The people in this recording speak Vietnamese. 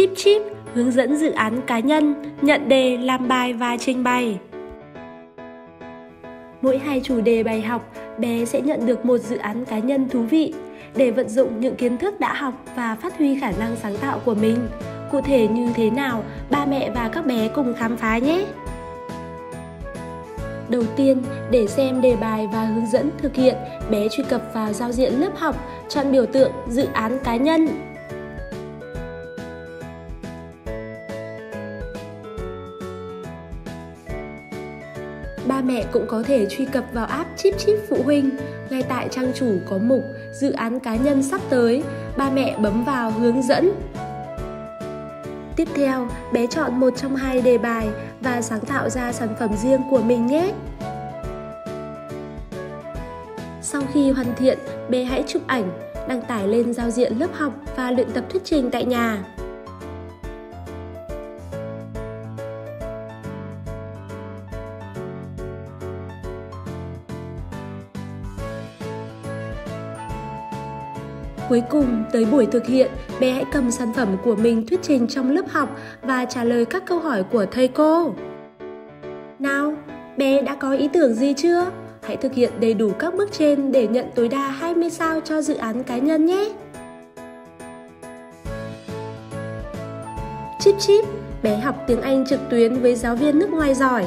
Chip Chip hướng dẫn dự án cá nhân, nhận đề, làm bài và trình bày. Mỗi hai chủ đề bài học, bé sẽ nhận được một dự án cá nhân thú vị để vận dụng những kiến thức đã học và phát huy khả năng sáng tạo của mình. Cụ thể như thế nào, ba mẹ và các bé cùng khám phá nhé! Đầu tiên, để xem đề bài và hướng dẫn thực hiện, bé truy cập vào giao diện lớp học, chọn biểu tượng dự án cá nhân. Ba mẹ cũng có thể truy cập vào app Chip Chip Phụ huynh. Ngay tại trang chủ có mục Dự án cá nhân sắp tới, ba mẹ bấm vào hướng dẫn. Tiếp theo, bé chọn một trong hai đề bài và sáng tạo ra sản phẩm riêng của mình nhé. Sau khi hoàn thiện, bé hãy chụp ảnh, đăng tải lên giao diện lớp học và luyện tập thuyết trình tại nhà. Cuối cùng, tới buổi thực hiện, bé hãy cầm sản phẩm của mình thuyết trình trong lớp học và trả lời các câu hỏi của thầy cô. Nào, bé đã có ý tưởng gì chưa? Hãy thực hiện đầy đủ các bước trên để nhận tối đa 20 sao cho dự án cá nhân nhé. Chip chip, bé học tiếng Anh trực tuyến với giáo viên nước ngoài giỏi.